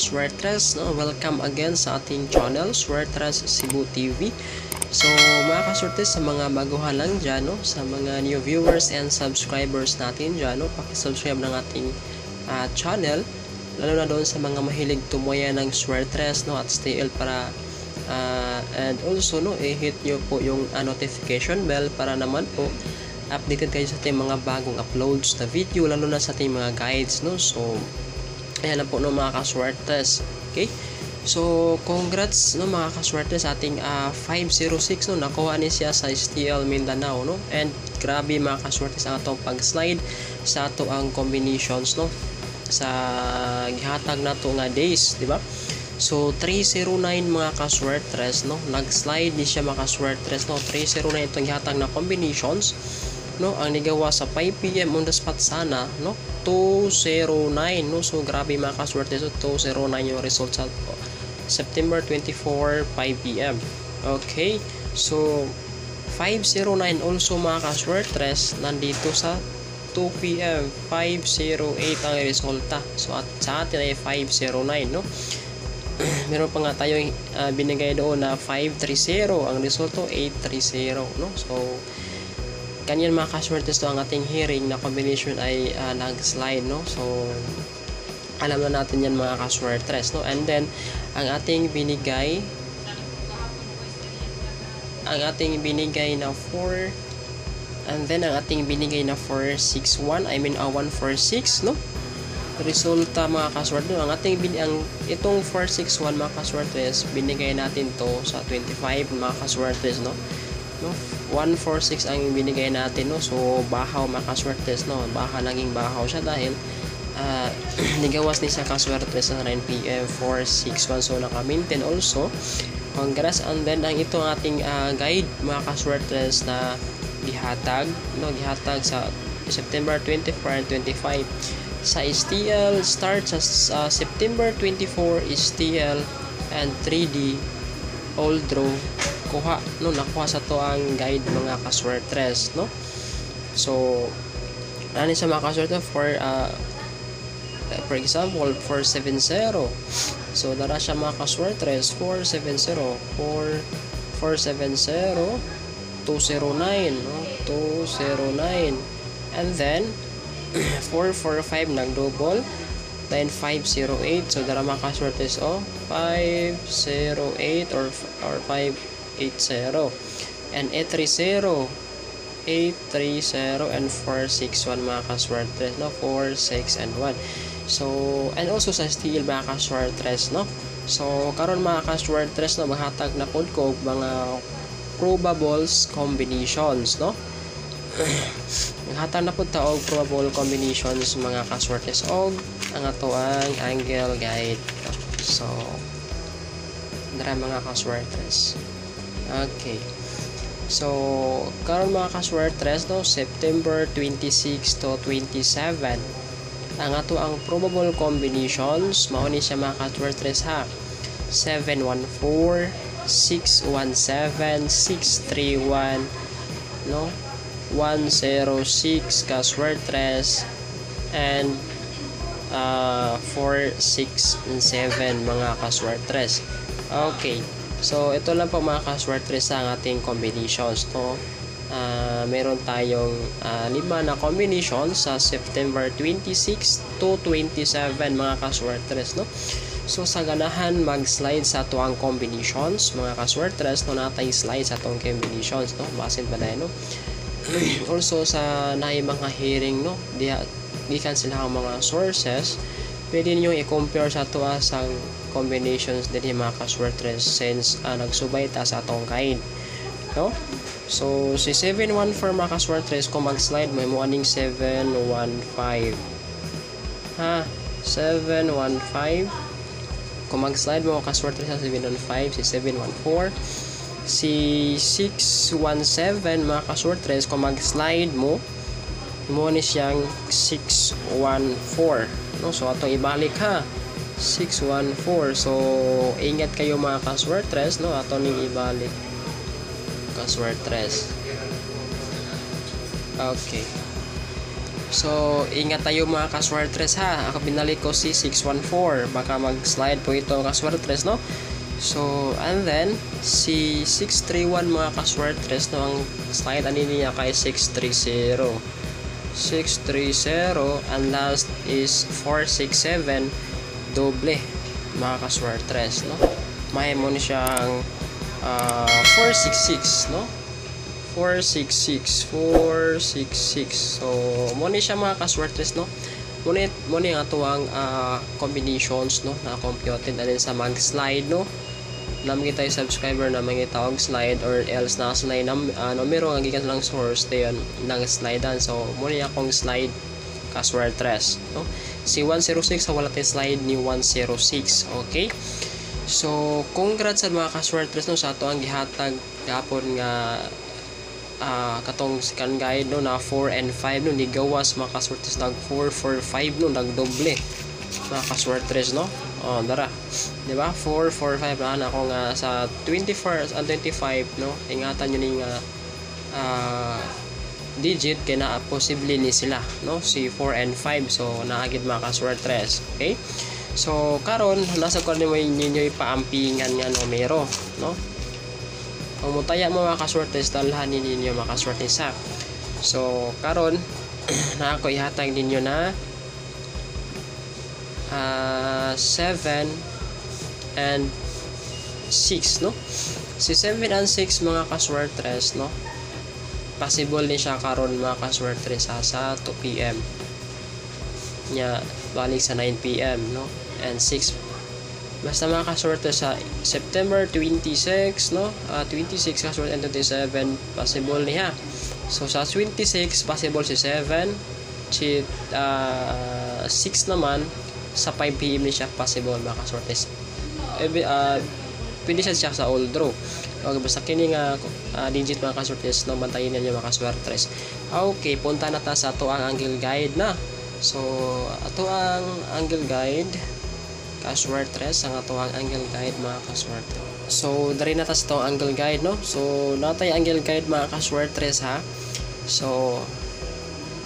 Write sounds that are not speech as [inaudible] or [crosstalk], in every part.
kaswertres, no? welcome again sa ating channel, Swertres Cebu TV. So mga kaswertres, sa mga baguhan lang dyan, no? sa mga new viewers and subscribers natin dyan, no? pakisubscribe ng ating ah, channel, lalo na doon sa mga mahilig tumuya ng Swertres no? at stay para ah, and also no, i-hit nyo po yung ah, notification bell para naman po updated kayo sa ating mga bagong uploads na video lalo na sa ating mga guides no so ayan na po no mga kaswertes. Okay? So congrats no mga kaswertes sa ating ah, 506 no nakuha ni siya sa STL Mindanao no? And grabe mga kaswertes ang atong pag-slide sa ato ang combinations no? Sa gihatag na to nga days di ba? So 309 mga kaswertres no? Nag-slide ni siya mga kaswertres no? 309 itong gihatag na combinations no? Ang nigawa sa 5 PM on the spot sana no? 209 no? So grabe mga kaswerte. So 209 yung result sa September 24 5 PM okay. So 509 also mga kaswertres nandito sa 2 PM 508 ang resulta. So at sa atin ay 509 no? [clears throat] Meron pa nga tayo uh, binigay doon na 530 ang resulto 830 no? So kanyan mga kaswertes to ang ating hearing na combination ay uh, nag-slide no? So alam na natin yan mga kaswertres no? And then ang ating binigay ang ating binigay na 4 and then ang ating binigay na 461 I mean uh, 146 no? Resulta mga kaswerte ang ating bin ang itong 461 mga kaswertes binigay natin to sa 25 mga kaswertes no? No 146 ang binigay natin no? So bahaw mga kaswertes no? Baha naging bahaw siya dahil uh, nigawas ni sa kaswertes sa 9pm 461 so naka-maintain also. Congrats. And then ang ito ating uh, guide mga kaswertes na gihatag no? Gihatag sa September 24 and 25 sa STL start sa uh, September 24 STL and 3D all draw kuha no nakuha sa to ang guide mga kaswertres no? So ano sa mga kaswerte for uh, for example 470 so dara siya mga kaswertres 470 4 470 209 no? 209 and then [clears throat] 445 nag double then 508 so dara mga kaswertes oh 508 or or 580 and 830 830 and 461 mga kaswertres no? 4 6 and 1 so and also sa steel mga kaswertres no? So karon mga kaswertres no? Maghatag na pod ko mga probables combinations no? [clears throat] Naghatag na po ta og probable combinations mga kaswertes og ang ato ang angle guide. So dara mga kaswertes. Okay. So karon mga kaswertes no? September 26 to 27 ang ato ang probable combinations. Mao ni siya mga kaswertes ha. 714 617 631 no? 106 kaswertres and uh, 4, 6, and 7 mga kaswertres. Okay so ito lang po mga kaswertres ang ating combinations no? Uh, meron tayong uh, lima na combinations sa September 26 to 27 mga kaswertres no? So sa ganahan mag-slide sa tuang combinations mga kaswertres no? Natay slide sa tuang combinations no? Basin ba na no? [clears throat] Also sa naay mga hearing no? Di gikan sila ang mga sources. Pwede niyo i-compare sa tuwa sa combinations din mga kaswertres since uh, nagsubay ta sa atong guide no? So si 714 mga kaswertres kung mag-slide mo mo aning 715 ha? 715 kung mag-slide mo kaswertres sa 715 si 714 si 617 mga kasortres kung mag-slide mo mo ni siyang 614 no? So atong ibalik ha 614 so ingat kayo mga kaswertres no ato ning ibalik kaswertres okay So, ingat tayo mga kaswertres ha. Ako binalik ko si 614. Baka mag-slide po ito kaswertres, no? So, and then, si 631 mga kaswertres, no? Ang slide ani niya kay 630. 630 and last is 467 doble mga kaswertres, no? May mo ni siyang uh, 466, no? 466 466 so mo ni siya mga kaswertres no? Mo ni mo ni nga tuwang uh, combinations no? Na computed alin sa mag slide no? Namin tayo subscriber na mga tawag slide or else na slide na uh, numero ang gikan lang source dayon nang slidean. So mo ni akong slide kaswertres no si 106 sa wala tay slide ni 106 okay? So, congrats sa mga kaswertres no sa ato ang gihatag gapon nga uh, katong second guide no na 4 and 5 no ni gawas mga kaswertres nag 4 4 5 no nagdoble mga kaswertres no? Oh dara di ba? 4 4 5 na ako nga sa 24 and 25 no? Ingatan niyo ni nga uh, digit kay na posible ni sila no si 4 and 5 so naagid mga kaswertres okay So, karon nasa ko ni ninyo ipaampingan nga numero, no? Kung mutaya mo makaswerte dalhan ninyo makaswerte sa. So, karon [clears throat] na ako ihatag ninyo na uh, 7 and 6, no? Si 7 and 6 mga kaswertres, no? Possible ni siya karon mga kaswertres sa, sa 2 p.m. Nya, balik sa 9 p.m. no? And 6 basta mga kaswerte sa September 26 no uh, 26 kaswerte and 27 possible niya so sa 26 possible si 7 si uh, 6 naman sa 5 pm ni siya possible mga kaswerte uh, pwede siya siya sa old draw okay basta kini nga uh, digit mga kaswerte no bantayin niyo mga kaswerte okay punta na ta sa to ang angle guide na So, ato ang angle guide kaswertres ang ato ang angle guide mga kaswerte. So, dari na ta sa itong angle guide no. So, natay angle guide mga kaswertres ha. So,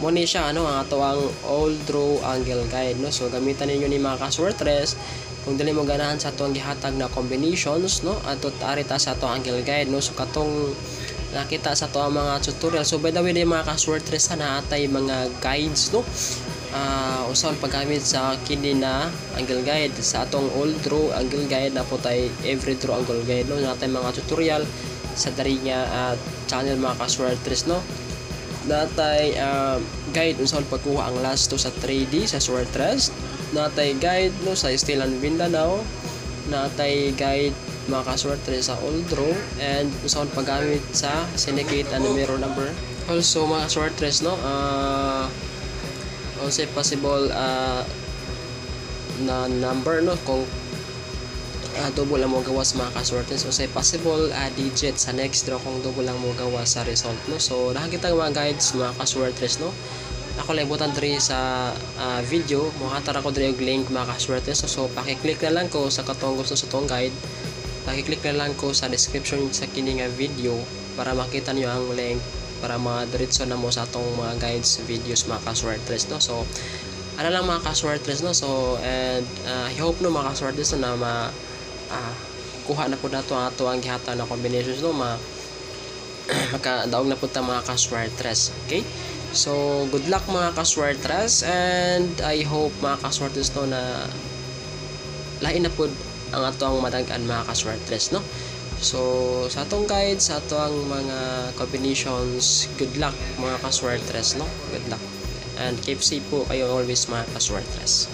mo ni siya ano ang ato ang old draw angle guide no. So, gamitan ninyo ni mga kaswertres kung dili mo ganahan sa atong gihatag na combinations no ato ari ta sa atong angle guide no. So, katong nakita sa to ang mga tutorial. So, by the way, mga kaswertres na atay mga guides no uh, usaon paggamit sa kini na angle guide sa atong old draw angle guide na po tay every draw angle guide no natay mga tutorial sa dari nga uh, channel mga kaswertres no natay uh, guide usaon pagkuha ang last to sa 3D sa Swertres natay guide no sa Stilan Mindanao. Natay guide mga kaswertres sa old draw and usaon paggamit sa syndicate and numero number. Also mga kaswertres no? Uh, also possible uh, na number no? Kung uh, double lang mo gawas mga kaswerte so say possible uh, digit sa next draw kung double lang mo gawas sa result no? So nakakita mga guides mga kaswerte no? Ako lang ibutan diri sa uh, video. Muhatar ako diri og link mga kaswerte so, so paki-click na lang ko sa katong gusto sa tong guide. Paki-click na lang ko sa description sa kini nga video para makita niyo ang link para madiretso na mo sa atong mga guides videos mga kaswertres no? So ano lang mga kaswertres no? So and uh, I hope no mga kaswertres no, na ma uh, kuha na po na to ang ato ang gihata na combinations no ma [clears throat] makadaog na po ta mga kaswertres okay so good luck mga kaswertres and I hope mga kaswertres no na lain na po ang ato ang madagan mga kaswertres no So, sa atong guide, sa atong mga combinations, good luck mga kaswertres, no? Good luck. And keep safe po kayo always mga kaswertres.